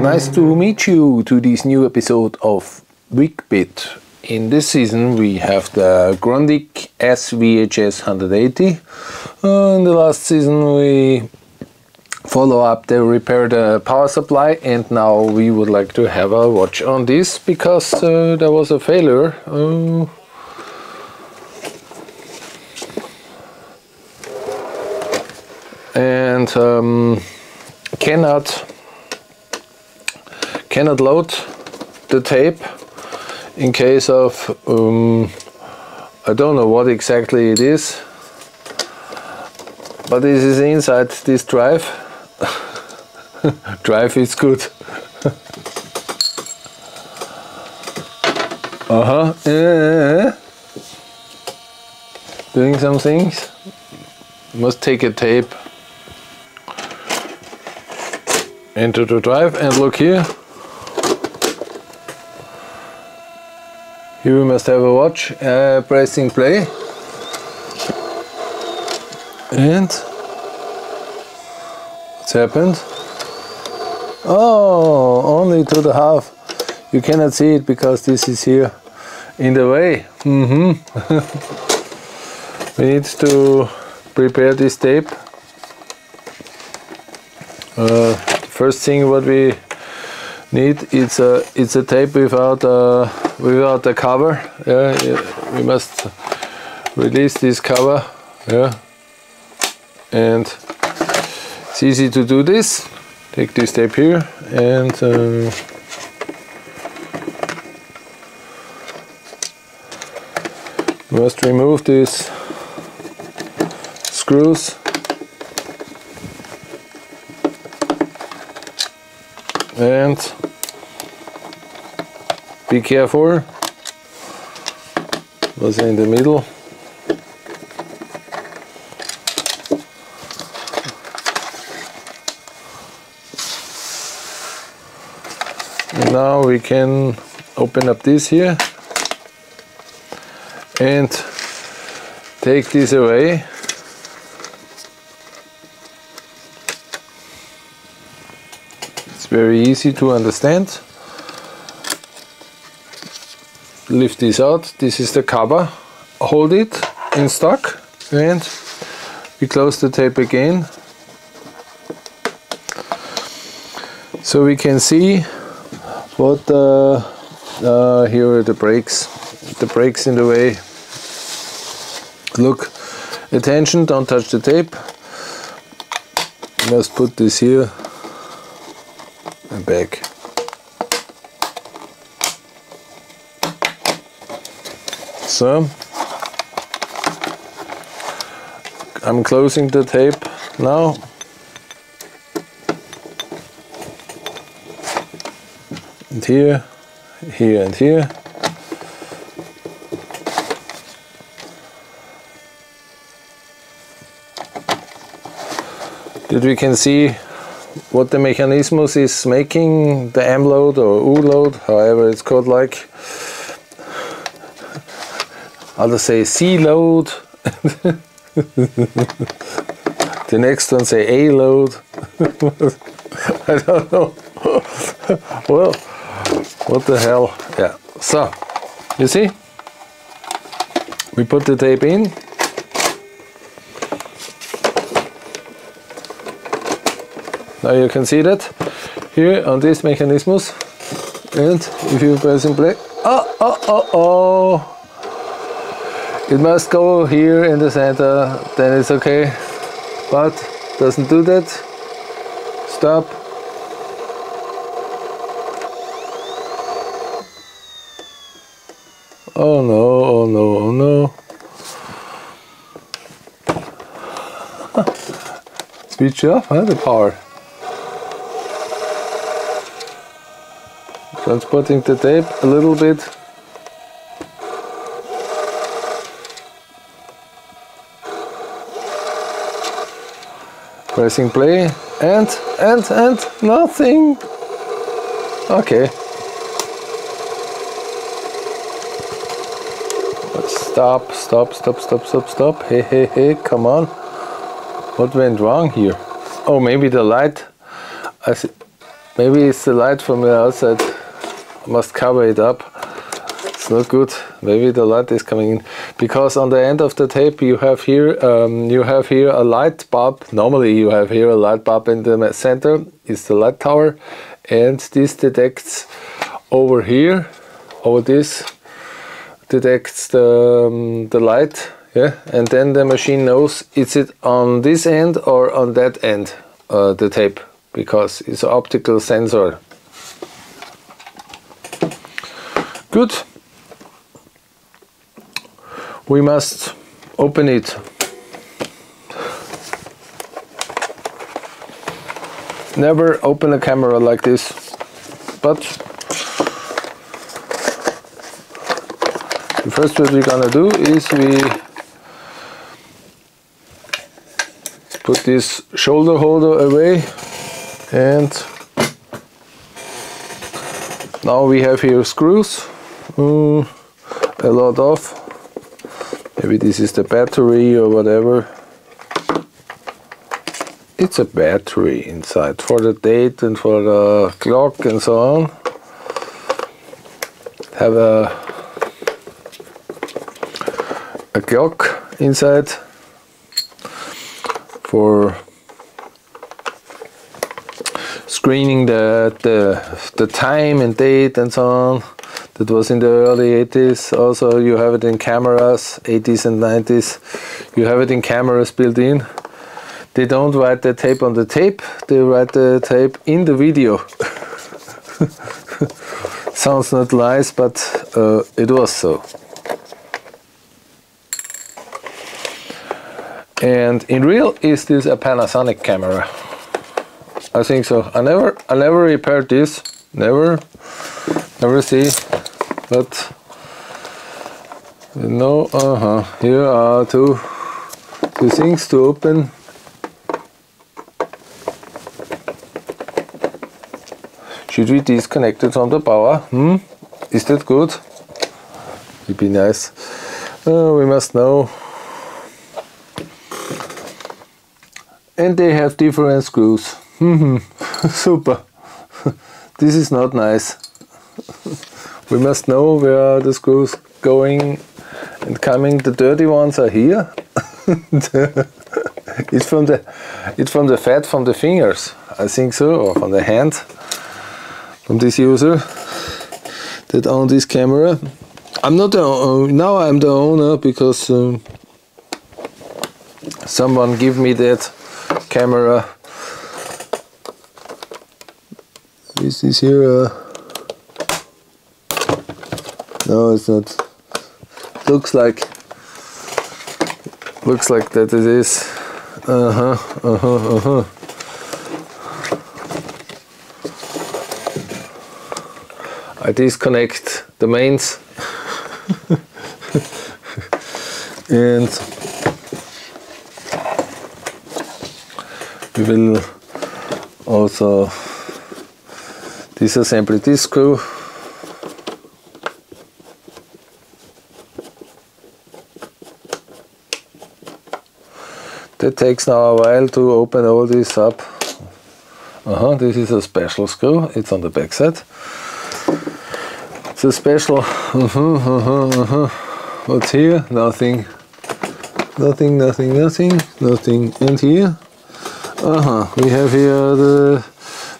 Nice to meet you to this new episode of weakbit. In this season we have the Grundig SVHS 180. Uh, in the last season we follow up the repair the power supply and now we would like to have a watch on this because uh, there was a failure. Uh, and um, cannot cannot load the tape in case of um, I don't know what exactly it is but this is inside this drive. Drive is good. Uh-huh. Uh, doing some things. Must take a tape. Into the drive and look here we must have a watch uh, pressing play. And? What's happened? Oh only to the half. You cannot see it because this is here in the way. Mm -hmm. we need to prepare this tape. Uh, first thing what we need it's a it's a tape without a without a cover yeah, we must release this cover yeah. And it's easy to do this. Take this tape here and um, must remove these screws and be careful. Was in the middle? And now we can open up this here and take this away very easy to understand. Lift this out, this is the cover, hold it in stock. And we close the tape again. So we can see what the uh, here are the brakes. The brakes in the way. Look. Attention don't touch the tape. Just put this here and back. So I'm closing the tape now. And here, here and here. That we can see what the mechanismus is making the M load or U load, however it's called like. Others say C load. the next one say A load. I don't know. well, what the hell? Yeah. So, you see? We put the tape in Now you can see that here on this mechanism. And if you press in play, oh, oh, oh, oh. It must go here in the center, then it's okay. But doesn't do that. Stop. Oh no, oh no, oh no. Switch off, huh, the power. Transporting the tape a little bit. Pressing play and and and nothing. Okay. Stop stop stop stop stop stop. Hey hey hey come on. What went wrong here? Oh maybe the light I see maybe it's the light from the outside must cover it up. It's not good. Maybe the light is coming in. Because on the end of the tape you have here um, you have here a light bulb. Normally you have here a light bulb in the center. Is the light tower. And this detects over here over this detects the, um, the light yeah? And then the machine knows is it on this end or on that end uh, the tape? Because it's an optical sensor good. We must open it. Never open a camera like this but the first what we're gonna do is we put this shoulder holder away and now we have here screws mm, a lot of. Maybe this is the battery or whatever. It's a battery inside for the date and for the clock and so on. Have a a clock inside for screening the, the, the time and date and so on. That was in the early 80s. Also, you have it in cameras, 80s and 90s. You have it in cameras built in. They don't write the tape on the tape, they write the tape in the video. Sounds not nice, but uh, it was so. And in real, is this a Panasonic camera? I think so. I never, I never repaired this. Never, never see. But no, uh huh. Here are two, two things to open. Should we disconnect it from the power? Hmm? Is that good? It'd be nice. Uh, we must know and they have different screws. Super. this is not nice. we must know where the screws going and coming. The dirty ones are here. it's from the it's from the fat from the fingers, I think so, or from the hand from this user that own this camera. I'm not the uh, now I'm the owner because um, someone give me that camera. This is here. Uh, no, it's not. Looks like. Looks like that it is. Uh huh. Uh huh. Uh huh. I disconnect the mains and we will also disassemble this screw that takes now a while to open all this up uh -huh, this is a special screw it's on the back side it's a special uh -huh, uh -huh, uh -huh. what's here nothing nothing nothing nothing nothing and here uh-huh. We have here the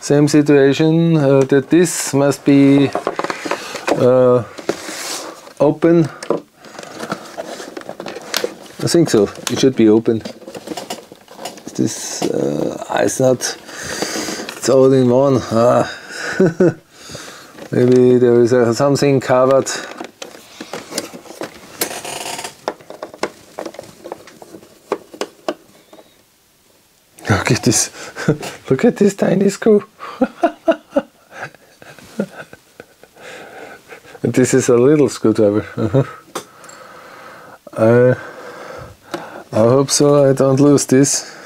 same situation uh, that this must be uh, open. I think so. It should be open. This uh, it's not. It's all in one. Ah. Maybe there is uh, something covered Look at this. Look at this tiny screw. this is a little screwdriver. Uh. I, I hope so I don't lose this.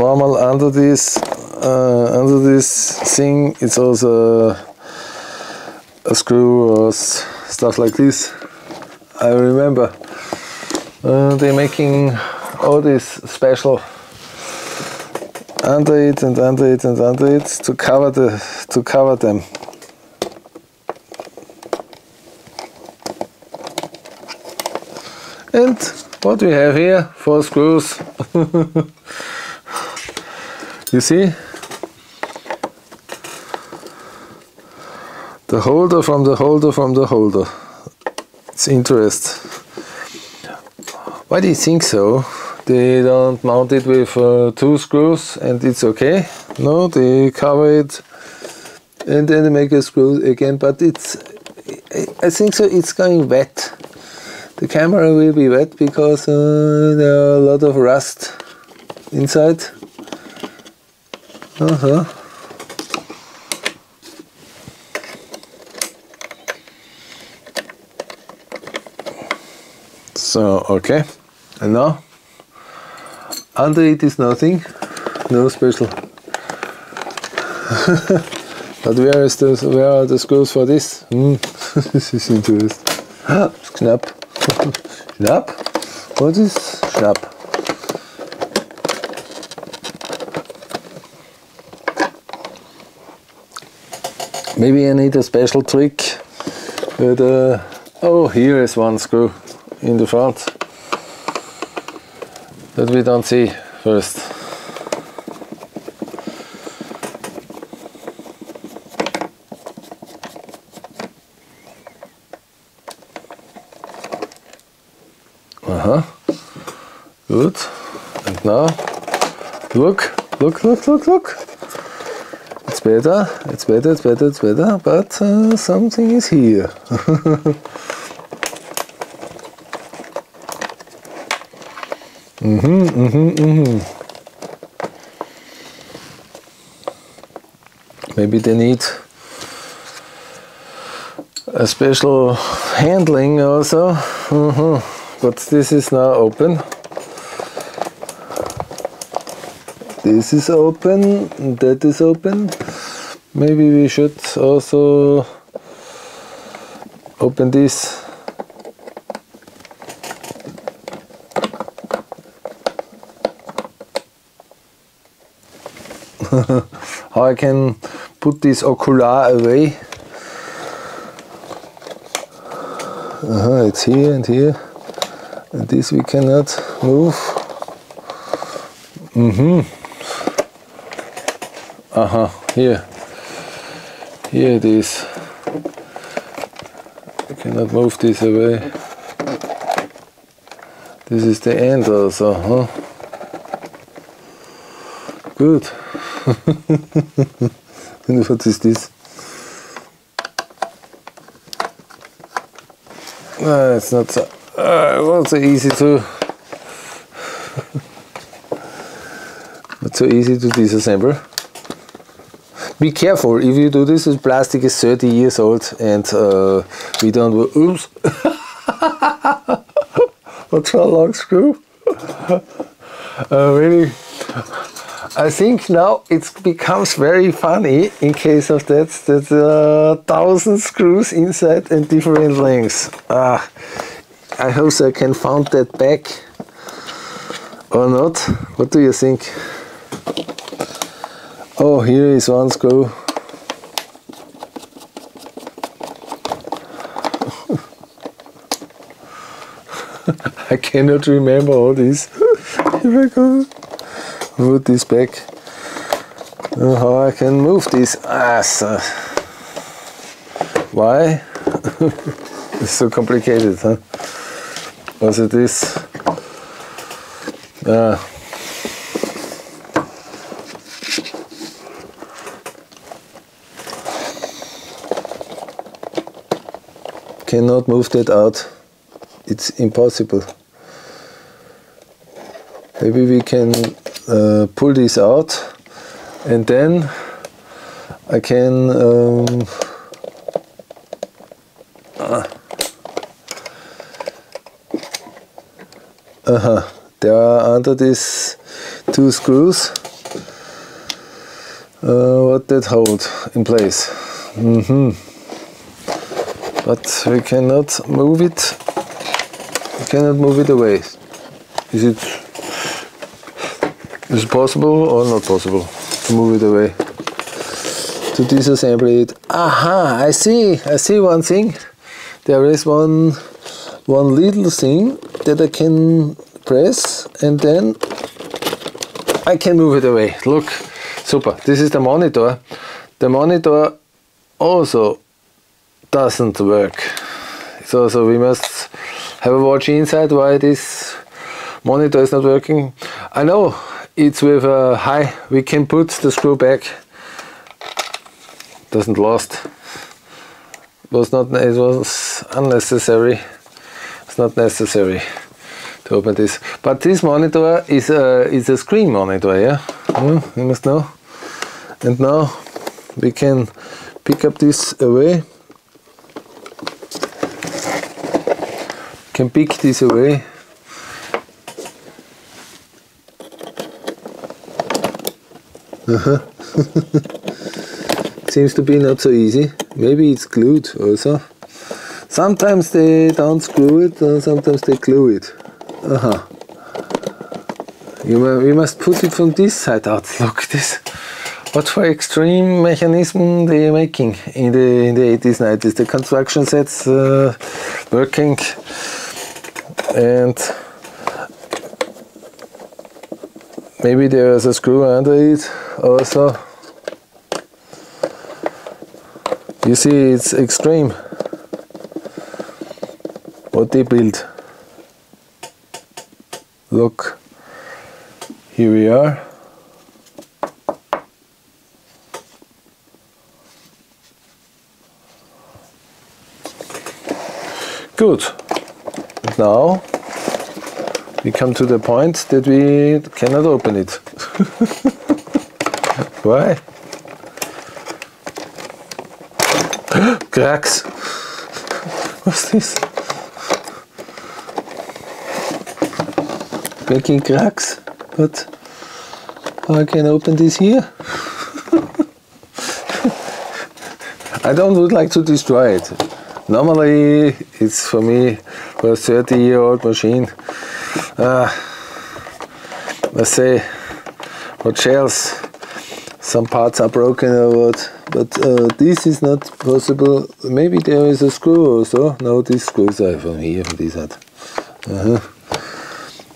Normal under this uh, under this thing it's also a screw or stuff like this. I remember uh, they're making all these special under it and under it and under it to cover the to cover them. And what we have here, four screws. you see? The holder from the holder from the holder. It's interesting. Why do you think so? They don't mount it with uh, two screws and it's okay. No, they cover it and then they make a screw again, but it's, I think so it's going wet. The camera will be wet because uh, there are a lot of rust inside. Uh -huh. So, okay. And now, under it is nothing, no special. but where is the, where are the screws for this? Hmm, this is interesting. Snap. Snap? What is snap? Maybe I need a special trick But, uh, oh here is one screw in the front that we don't see first. Uh-huh. Good. And now, look, look, look, look, look. It's better, it's better, it's better, it's better, but uh, something is here. Mm-hmm, mm-hmm, mm-hmm. Maybe they need a special handling also. Mm-hmm. But this is now open. This is open, that is open. Maybe we should also open this how I can put this ocular away. Uh -huh, it's here and here. And this we cannot move. Mm-hmm. Uh-huh, here. Here it is. I cannot move this away. This is the end also, huh? Good. what is this? Uh, it's not so, uh, not so easy to not so easy to disassemble. Be careful if you do this. Plastic is 30 years old, and uh, we don't. Oops! What's a long screw? uh, really. I think now it becomes very funny in case of that that uh, thousand screws inside and different lengths. Ah, I hope I can find that back or not. What do you think? Oh, here is one screw. I cannot remember all this. Here I go. Put this back. Uh, how I can move this? Ass uh, why? It's so complicated huh? Also this uh, cannot move that out it's impossible maybe we can uh, pull this out and then I can um, uh, uh -huh. there are under these two screws uh, what that hold in place mm -hmm. But we cannot move it we cannot move it away is it Is it possible or not possible to move it away? To disassemble it. Aha, I see, I see one thing. There is one one little thing that I can press and then I can move it away. Look, super. This is the monitor. The monitor also doesn't work. So, so we must have a watch inside why this monitor is not working. I know it's with a high, we can put the screw back. Doesn't lost. Was not, it was unnecessary. It's not necessary to open this. But this monitor is a, is a screen monitor, yeah? Mm, you must know. And now we can pick up this away. Can pick this away. Uh -huh. Seems to be not so easy. Maybe it's glued also. Sometimes they don't screw it, and sometimes they glue it. Uh -huh. We must put it from this side out. Look this. What for extreme mechanism they are making in the in the 80s, 90s? The construction sets uh, working and maybe there is a screw under it also. You see, it's extreme what they built. Look, here we are. Good. Now we come to the point that we cannot open it. Why? Cracks. What's this? Making cracks, but I can open this here. I don't would like to destroy it. Normally, it's for me a 30 year old machine. Uh, let's say what shells, some parts are broken or what, but uh, this is not possible. Maybe there is a screw also. No, these screws are from here, from this side. Uh -huh.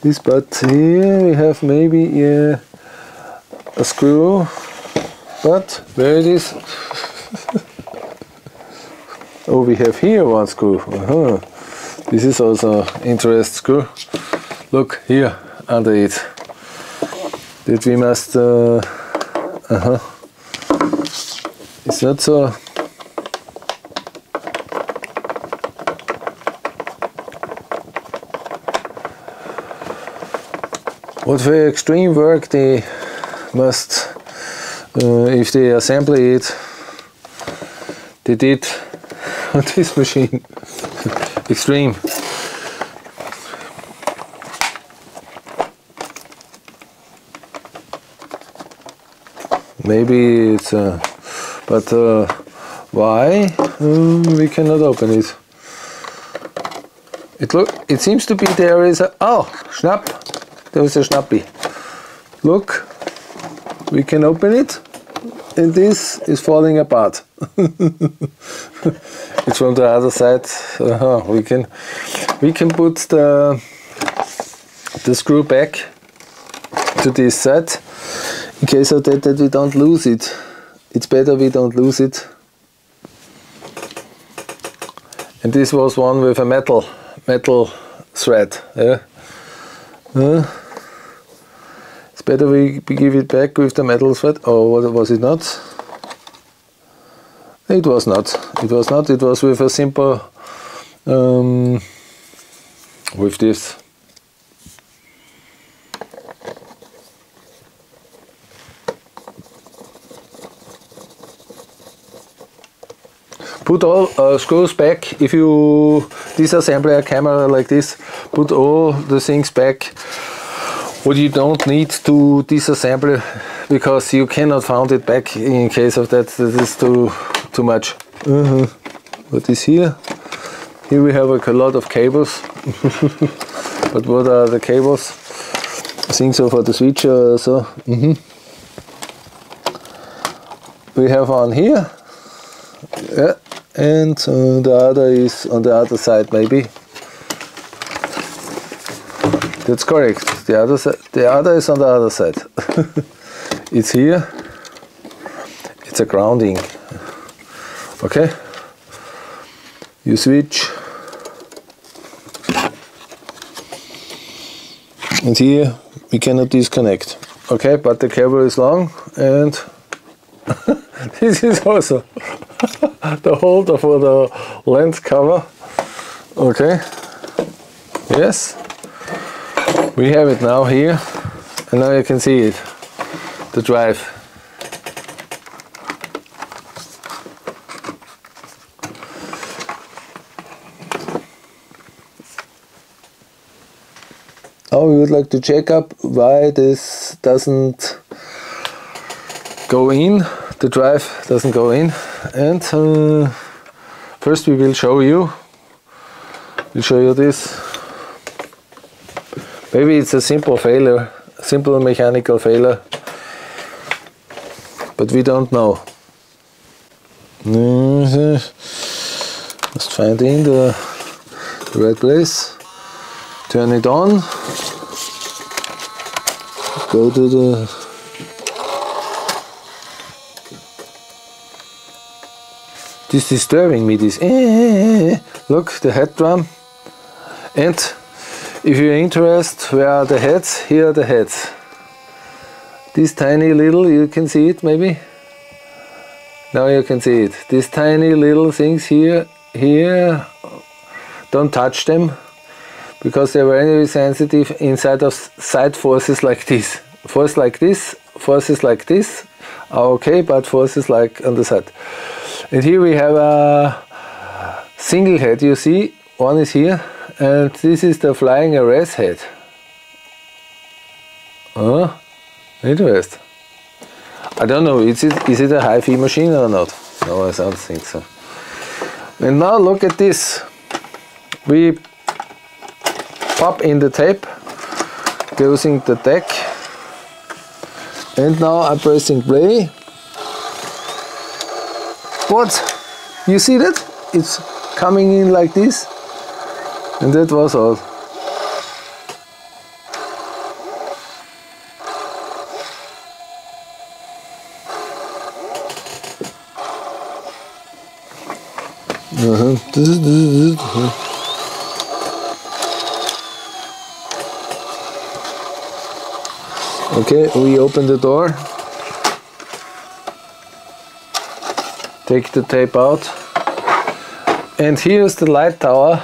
This part here we have maybe yeah, a screw, but where it is? Oh, we have here one screw. Uh -huh. This is also interest screw. Look here under it. That we must. Uh, uh -huh. It's not so. What for extreme work they must, uh, if they assemble it, they did on this machine. Extreme. Maybe it's, uh, but uh, why um, we cannot open it? It look. It seems to be there is a oh schnapp. There is a schnappy. Look, we can open it, and this is falling apart. it's from the other side. Uh -huh. We can we can put the the screw back to this side in case of that that we don't lose it. It's better we don't lose it. And this was one with a metal metal thread. Yeah. Uh, it's better we, give it back with the metal thread. Or what was it not? It was not. It was not. It was with a simple, um, with this. Put all uh, screws back. If you disassemble a camera like this, put all the things back. What you don't need to disassemble because you cannot found it back in case of that. That is too too much. Uh -huh. What is here? Here we have like a lot of cables. but what are the cables? I think so for the switcher so. Mm -hmm. We have one here. Yeah, and uh, the other is on the other side maybe. That's correct. The other side, the other is on the other side. it's here. It's a grounding. Okay. You switch. And here we cannot disconnect. Okay but the cable is long and this is also the holder for the lens cover. Okay. Yes. We have it now here and now you can see it the drive Now we would like to check up why this doesn't go in, the drive doesn't go in and uh, first we will show you, we'll show you this. Maybe it's a simple failure, simple mechanical failure, but we don't know. Must find in the right place, turn it on go to the this disturbing me this. Eh, eh, eh, eh, look the head drum. And if you're interested where are the heads? Here are the heads. This tiny little you can see it maybe? Now you can see it. These tiny little things here here don't touch them because they're very sensitive inside of side forces like this. Force like this, forces like this are okay, but forces like on the side. And here we have a single head, you see, one is here, and this is the flying erase head. Oh, interesting. I don't know, is it, is it a HiFi machine or not? No, I don't think so. And now look at this. We pop in the tape, closing the deck. And now I'm pressing play. What? You see that? It's coming in like this. And that was all. Uh -huh. Okay, we open the door. Take the tape out. And here's the light tower.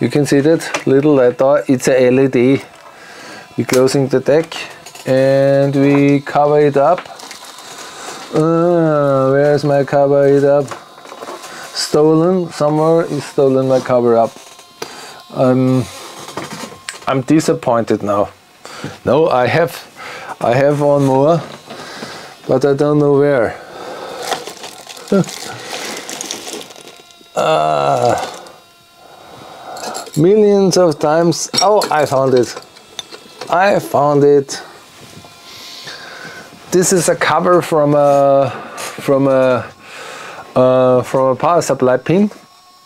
You can see that little light tower. It's a LED. We're closing the deck and we cover it up. Uh, where's my cover it up? Stolen. Somewhere is stolen my cover up. Um, I'm disappointed now. No, I have, I have one more, but I don't know where. uh, millions of times. Oh, I found it. I found it. This is a cover from a from a uh, from a power supply pin.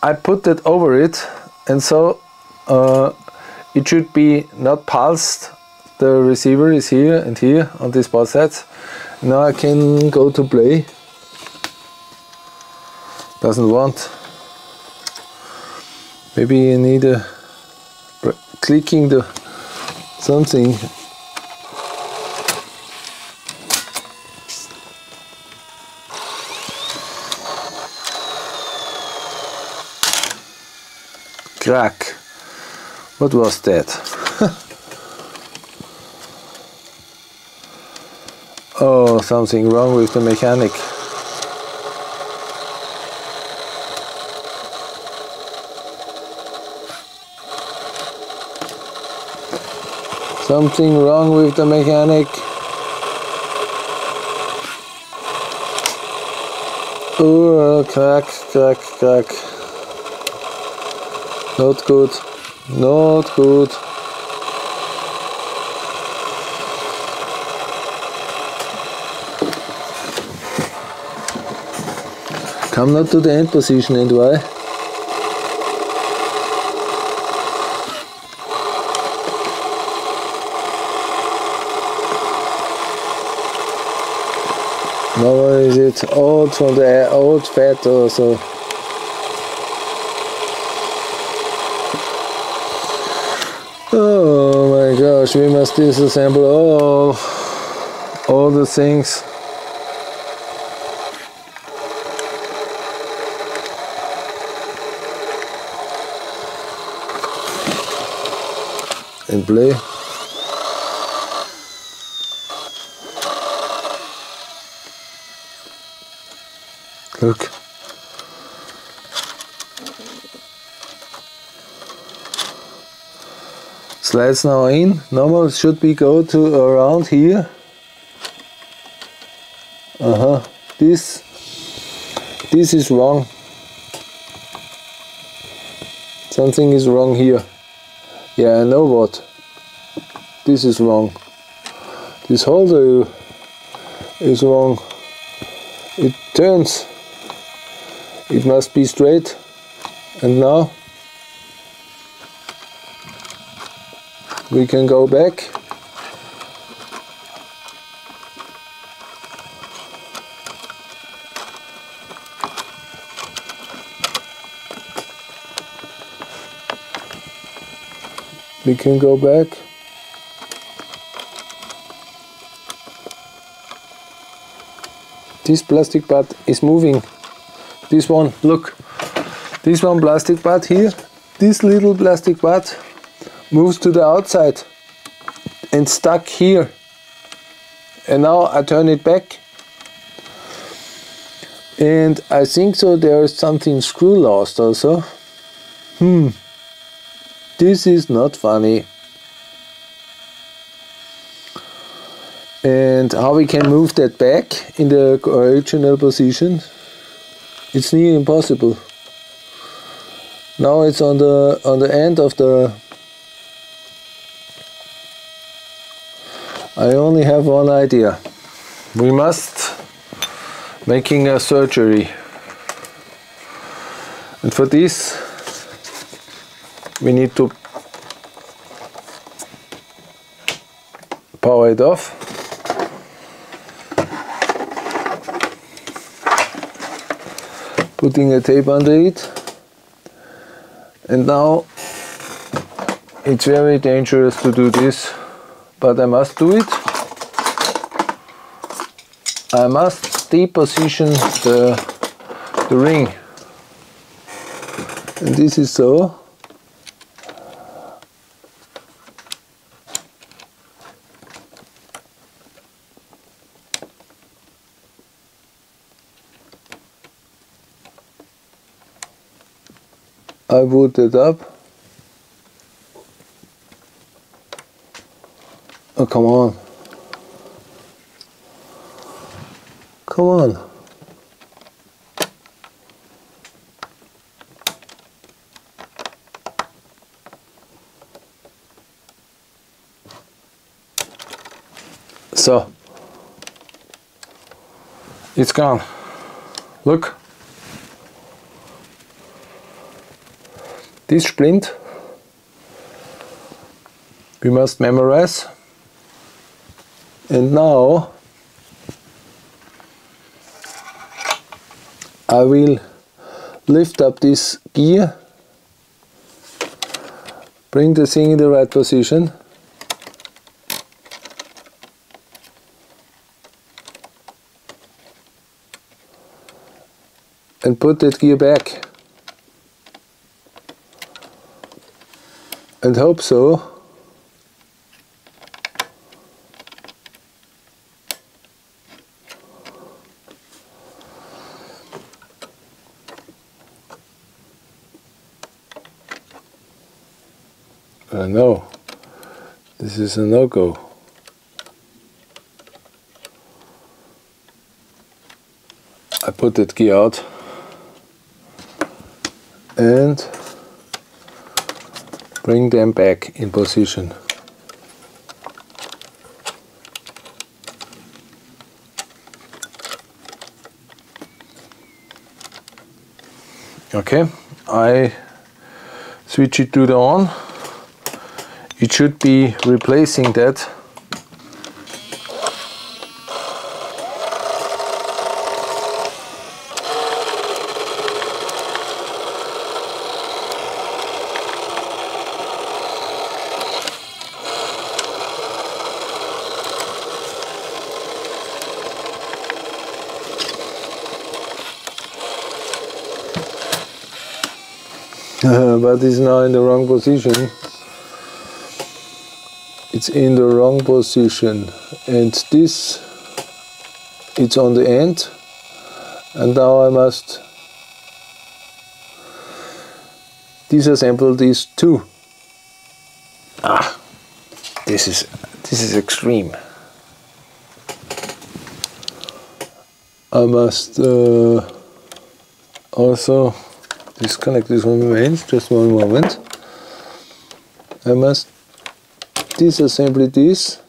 I put it over it, and so uh, it should be not pulsed the receiver is here and here on these both sets. Now I can go to play. Doesn't want. Maybe you need a clicking the something. Crack. What was that? Oh, something wrong with the mechanic. Something wrong with the mechanic. Oh, crack, crack, crack. Not good. Not good. Come not to the end position and why? Now is it old from the old fat or so? Oh my gosh, we must disassemble all all the things. And play. Look. Slides now in. Normal should be go to around here. Uh-huh. This this is wrong. Something is wrong here. Yeah, I know what. This is wrong. This holder is wrong. It turns. It must be straight. And now we can go back. We can go back. This plastic part is moving. This one, look. This one plastic part here. This little plastic part moves to the outside and stuck here. And now I turn it back. And I think so there is something screw lost also. Hmm. This is not funny. And how we can move that back in the original position? It's near impossible. Now it's on the on the end of the I only have one idea. We must making a surgery. And for this we need to power it off. Putting a tape under it. And now it's very dangerous to do this but I must do it. I must deposition the, the ring. And this is so. I put it up Oh, come on. Come on. So, it's gone. Look. This splint we must memorize. And now I will lift up this gear bring the thing in the right position. And put that gear back and hope so. Uh, no, this is a no-go. I put that key out and bring them back in position. Okay, I switch it to the on. It should be replacing that But it's now in the wrong position. It's in the wrong position and this it's on the end and now I must disassemble these two. Ah, this is this is extreme. I must uh, also disconnect this one remains, just one moment. I must disassemble this.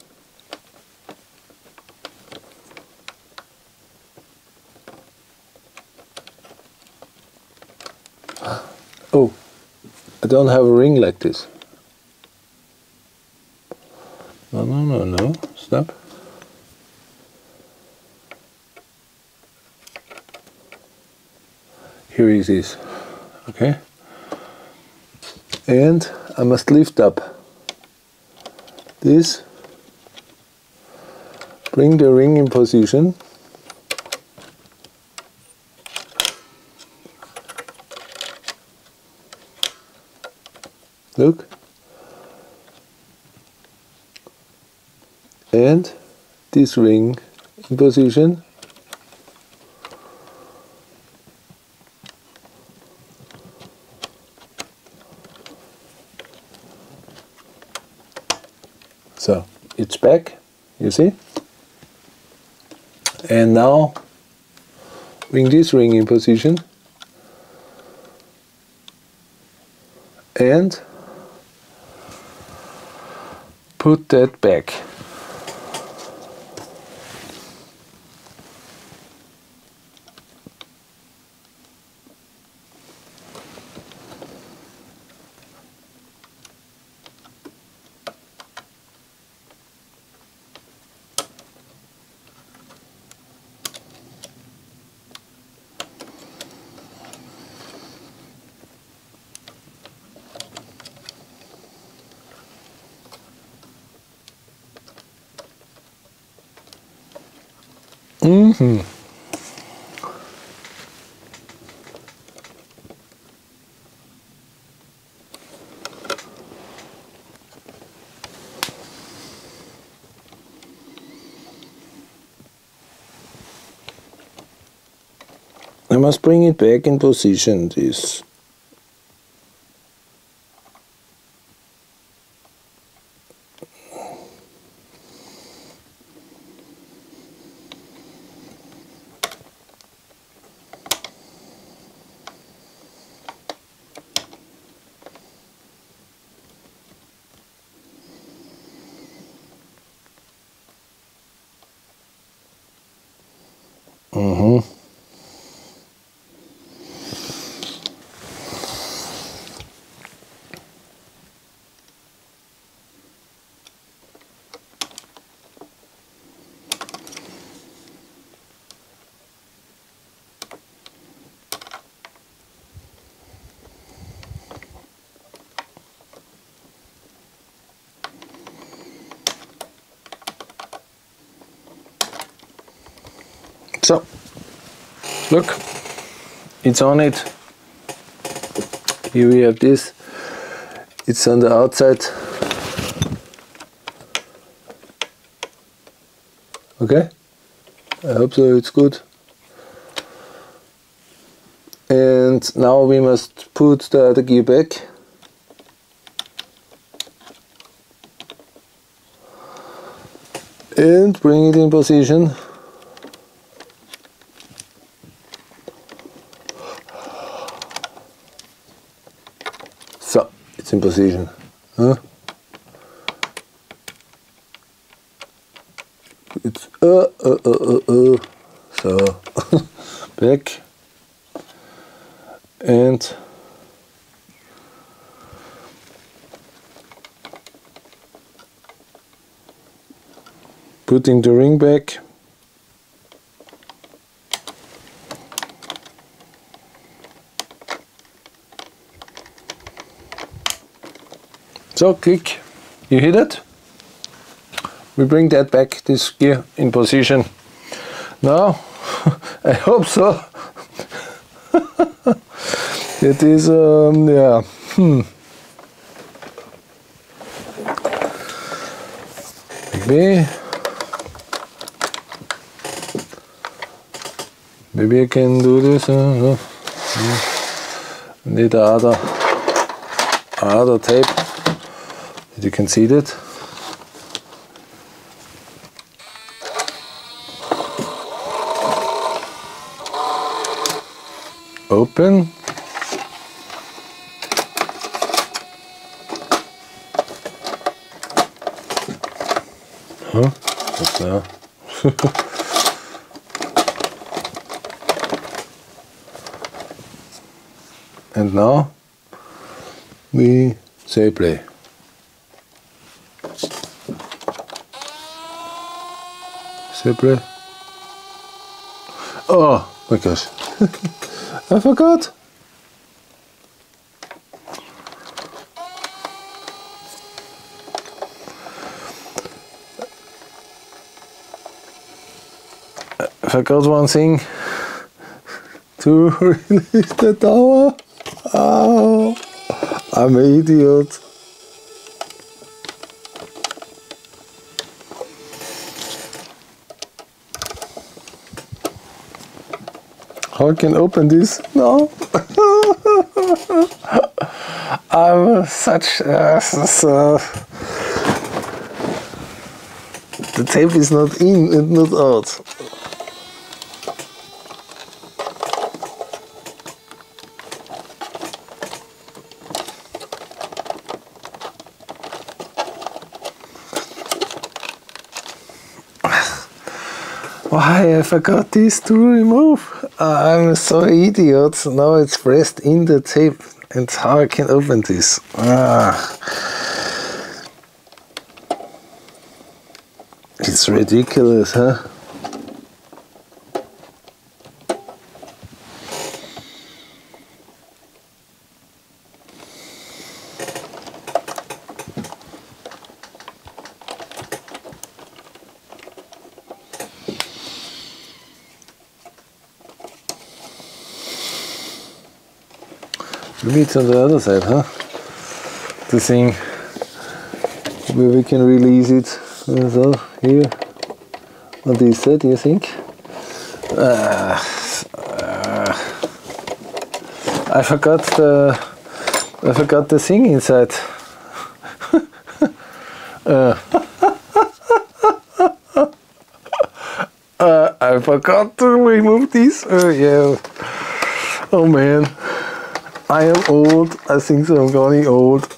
Oh, I don't have a ring like this. No, no, no, no, stop. Here it is okay. And I must lift up this. Bring the ring in position. Look. And this ring in position So it's back, you see? And now bring this ring in position and put that back. Mm-hmm. I must bring it back in position, this look, it's on it. Here we have this. It's on the outside. Okay, I hope so, it's good. And now we must put the other gear back. And bring it in position. In position. Huh? It's uh uh uh uh, uh. so back and putting the ring back so click you hit it? We bring that back this gear in position. Now I hope so. It is um yeah hmm. Maybe. Maybe I can do this uh, no. need other other tape you can see that? Open. Huh? What's that? And now we say play oh my gosh I forgot. I forgot one thing to release the tower. Oh, I'm an idiot. I can open this No. I'm such uh, so the tape is not in and not out. Why have I forgot this to remove? I'm so idiot. Now it's pressed in the tape and how I can open this. Ah. It's ridiculous, huh? On the other side, huh? The thing where we can release it so here on this side, you think? Uh, uh, I forgot the I forgot the thing inside. uh, uh, I forgot to remove this. Oh yeah. Oh man. I am old. I think so. I'm getting old.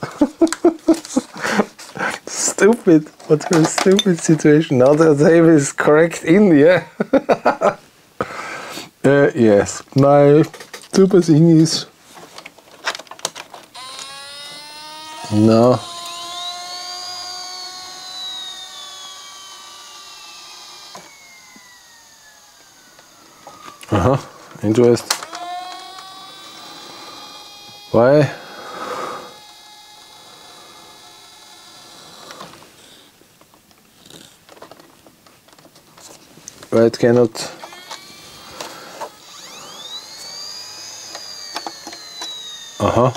stupid. What a stupid situation. Now the tape is correct in, yeah. uh, yes. My super thing is no. Uh huh. Interest. Why? Why it cannot Uh-huh.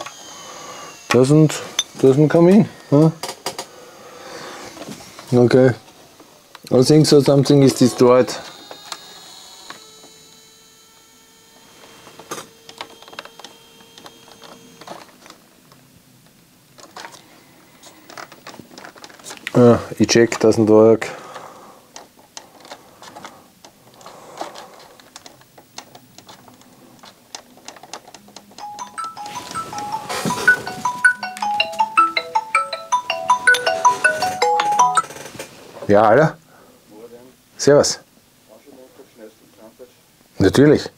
Doesn't doesn't come in, huh? Okay. I think so something is destroyed. Eject doesn't work. Ja, Alter. Servus. Natürlich.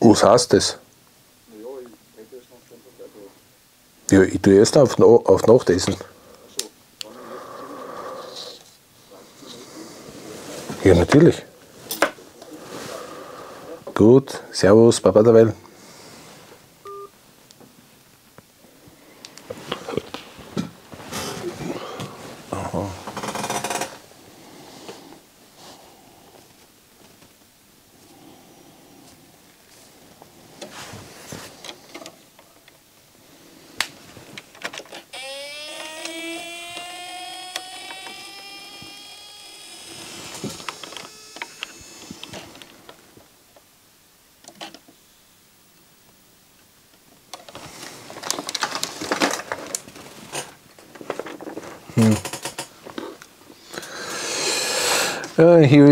Was heißt das? Ja, ich tue erst auf, auf Nachtessen. Ja, natürlich. Gut, Servus, Papa der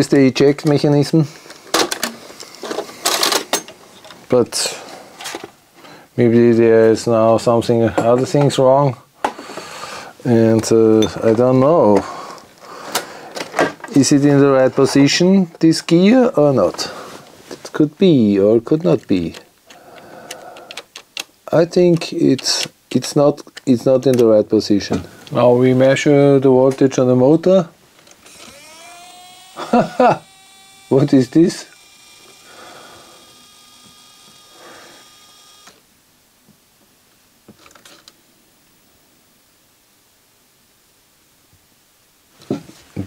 is the eject mechanism. But maybe there is now something, other things wrong. And uh, I don't know. Is it in the right position, this gear, or not? It could be or could not be. I think it's it's not it's not in the right position. Now we measure the voltage on the motor. what is this?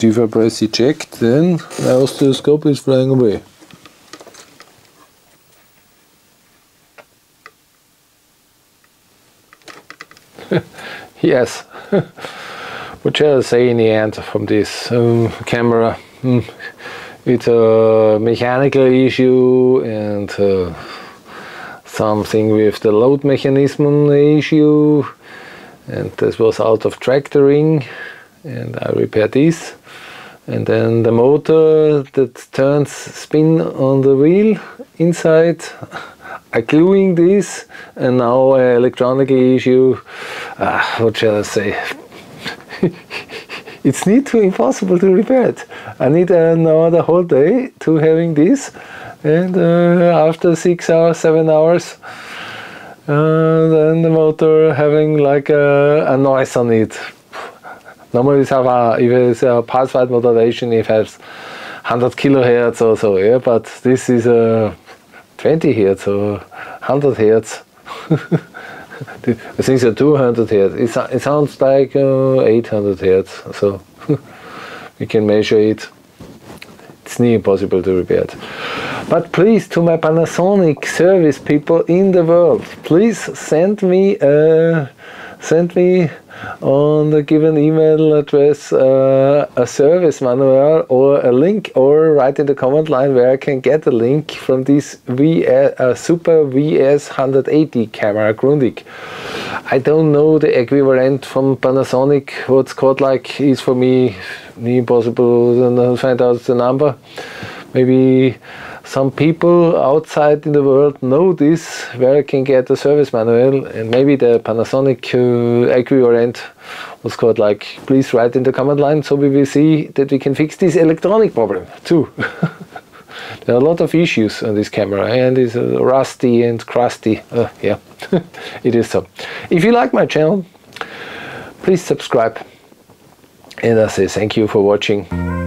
If I press eject, then the oscilloscope is flying away. yes. what shall I say in the end from this um, camera? Hmm. It's a mechanical issue and uh, something with the load mechanism issue. And this was out of tractoring and I repaired this. And then the motor that turns spin on the wheel inside I gluing this. And now uh, electronic issue. Ah, what shall I say it's near to impossible to repair it. I need another whole day to having this and uh, after six hours seven hours uh, then the motor having like a, a noise on it. Normally it's a, if it's a pulse wide modulation it has 100 kilohertz or so yeah but this is a 20 hertz or 100 hertz I think it's 200 hertz. It, it sounds like uh, 800 hertz. So we can measure it. It's near impossible to repair it. But please, to my Panasonic service people in the world, please send me uh, send me on the given email address uh, a service manual or a link, or write in the comment line where I can get a link from this VS, uh, Super VS 180 camera Grundig. I don't know the equivalent from Panasonic. What's called like is for me impossible to find out the number. Maybe some people outside in the world know this where I can get a service manual and maybe the Panasonic uh, equivalent was called like please write in the comment line so we will see that we can fix this electronic problem too. there are a lot of issues on this camera and it's uh, rusty and crusty. Uh, yeah, it is so. If you like my channel, please subscribe and I say thank you for watching.